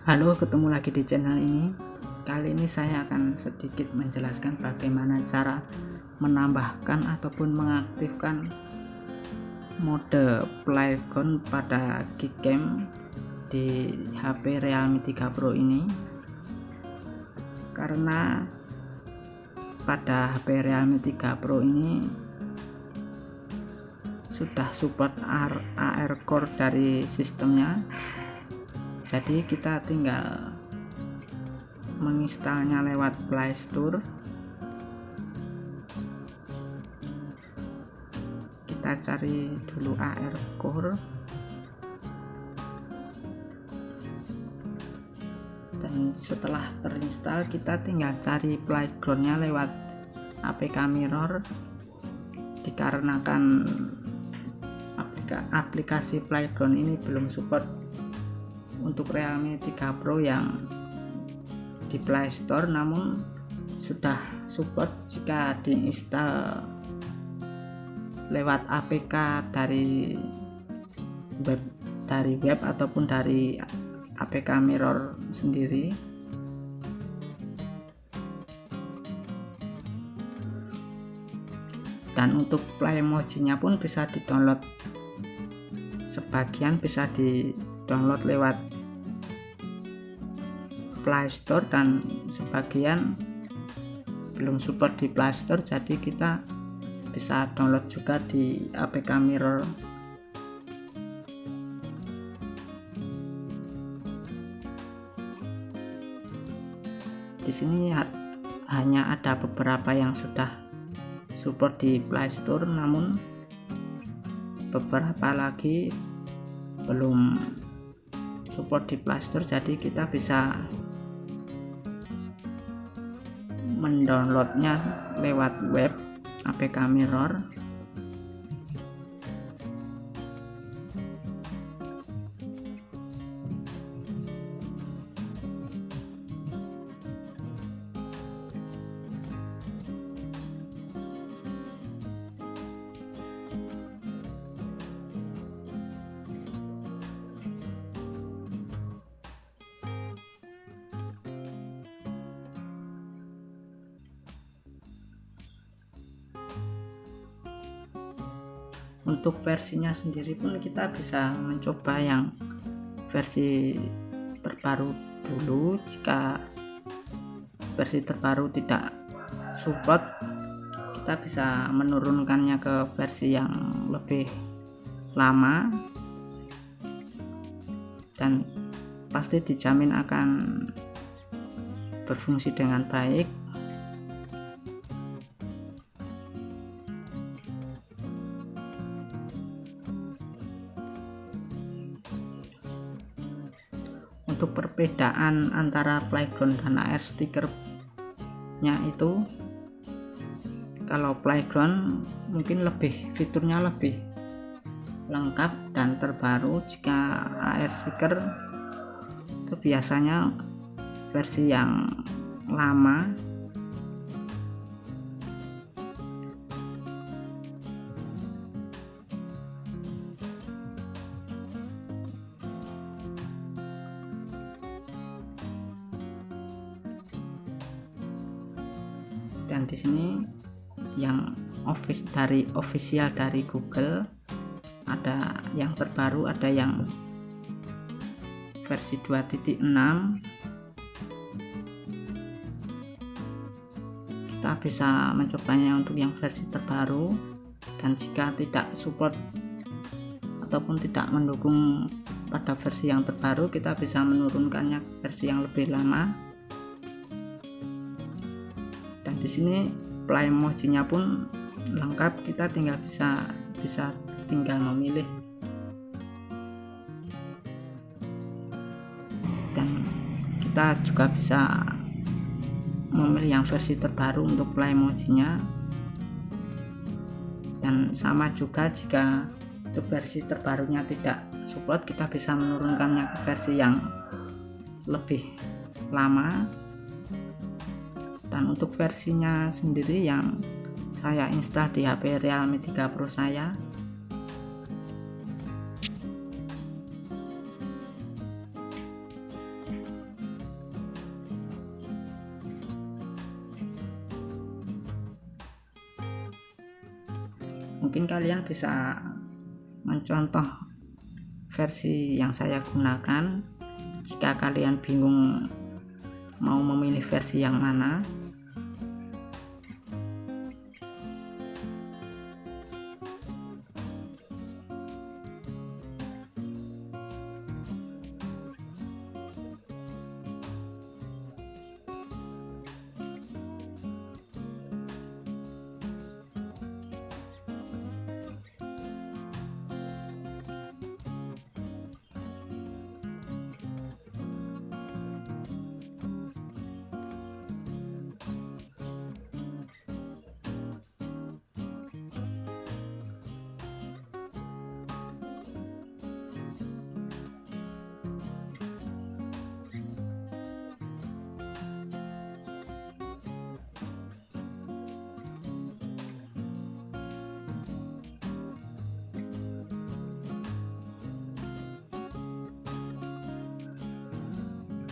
Halo, ketemu lagi di channel ini. Kali ini saya akan sedikit menjelaskan bagaimana cara menambahkan ataupun mengaktifkan mode playground pada Gcam di HP Realme 3 Pro ini. Karena pada HP Realme 3 Pro ini sudah support AR core dari sistemnya jadi kita tinggal menginstalnya lewat Play Store. Kita cari dulu AR Core. Dan setelah terinstall kita tinggal cari playgroundnya lewat APK Mirror. Dikarenakan aplikasi playground ini belum support untuk Realme 3 Pro yang di Play Store namun sudah support jika diinstal lewat APK dari web dari web ataupun dari APK Mirror sendiri. Dan untuk play emojinya pun bisa di download sebagian bisa di download lewat Play Store dan sebagian belum support di Play Store jadi kita bisa download juga di APK Mirror. Di sini hanya ada beberapa yang sudah support di Play Store namun beberapa lagi belum support di plaster jadi kita bisa mendownloadnya lewat web APK Mirror untuk versinya sendiri pun kita bisa mencoba yang versi terbaru dulu. Jika versi terbaru tidak support kita bisa menurunkannya ke versi yang lebih lama. Dan pasti dijamin akan berfungsi dengan baik untuk perbedaan antara playground dan AR stikernya itu kalau playground mungkin lebih fiturnya lebih lengkap dan terbaru jika AR stiker itu biasanya versi yang lama dan di sini yang office dari official dari Google ada yang terbaru ada yang versi 2.6 kita bisa mencobanya untuk yang versi terbaru dan jika tidak support ataupun tidak mendukung pada versi yang terbaru kita bisa menurunkannya versi yang lebih lama di sini play emojinya pun lengkap. Kita tinggal bisa bisa tinggal memilih. Dan kita juga bisa memilih yang versi terbaru untuk play emojinya dan sama juga jika untuk versi terbarunya tidak support kita bisa menurunkannya ke versi yang lebih lama sekarang untuk versinya sendiri yang saya install di HP Realme 3 Pro saya. Mungkin kalian bisa mencontoh versi yang saya gunakan. Jika kalian bingung mau memilih versi yang mana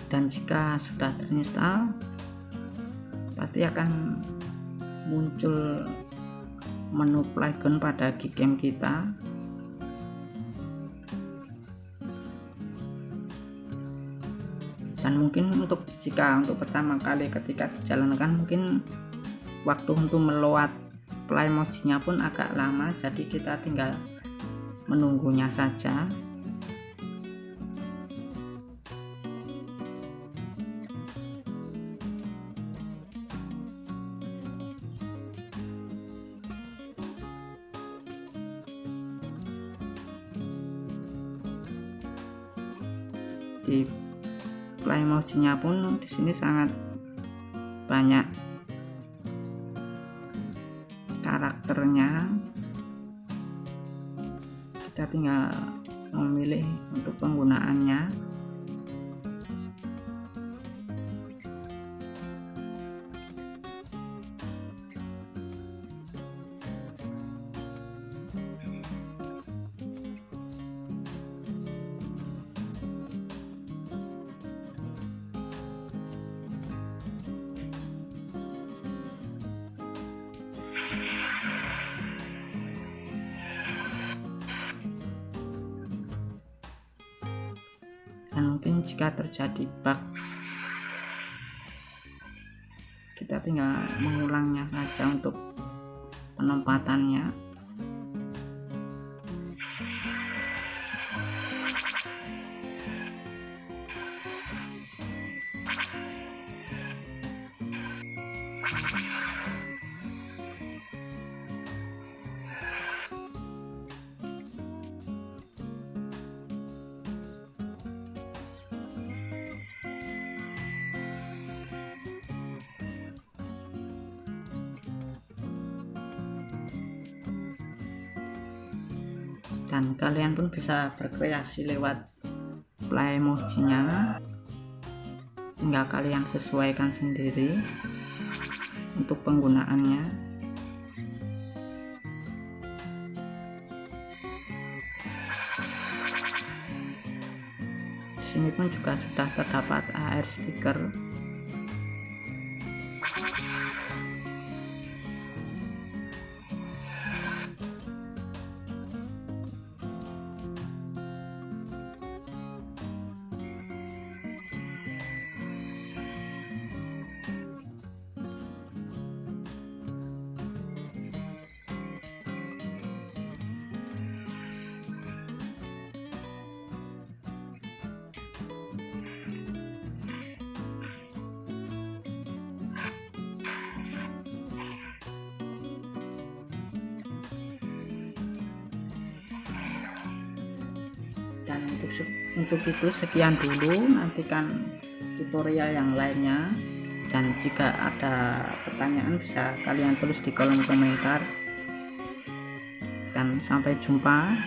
dan jika sudah terinstall pasti akan muncul menu plugin pada Gcam kita. Dan mungkin untuk jika untuk pertama kali ketika dijalankan mungkin waktu untuk meload playmojinya pun agak lama jadi kita tinggal menunggunya saja di nya pun di sini sangat banyak karakternya. Kita tinggal memilih untuk penggunaannya dan mungkin jika terjadi bug kita tinggal mengulangnya saja untuk penempatannya dan kalian pun bisa berkreasi lewat play emojinya. Tinggal kalian sesuaikan sendiri untuk penggunaannya. Sini pun juga sudah terdapat AR stiker dan untuk untuk itu sekian dulu. Nantikan tutorial yang lainnya. Dan jika ada pertanyaan bisa kalian tulis di kolom komentar. Dan sampai jumpa